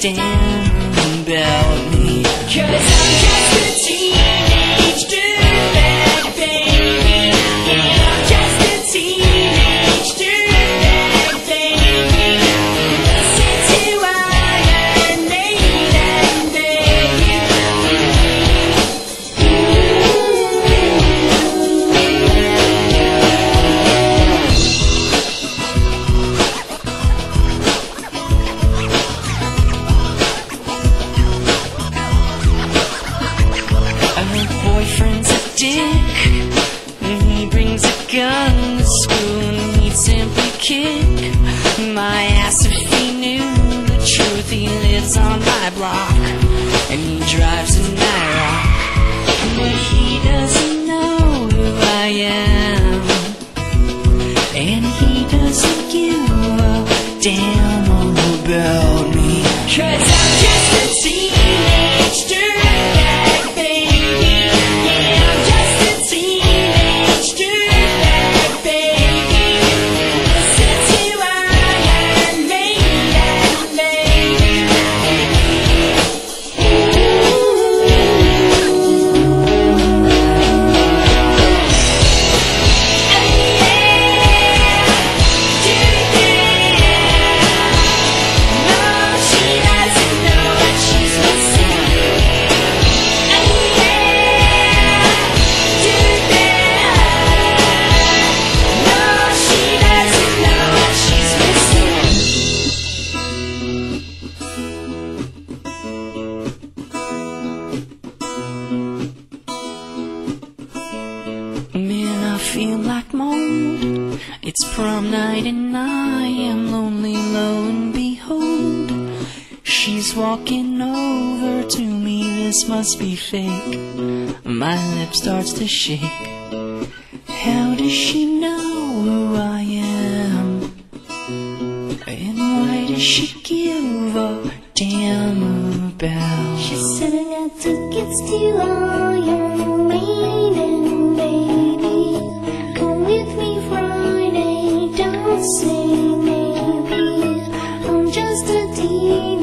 thing about me. Cause I'm dick. He brings a gun to school and he'd simply kick my ass if he knew the truth. He lives on my block and he drives an IROC, but he doesn't know who I am, and he doesn't give a damn feel like mold. It's prom night and I am lonely, lo and behold. She's walking over to me, this must be fake. My lip starts to shake. How does she know who I am? And why does she give a damn about? She's sitting at tickets to You.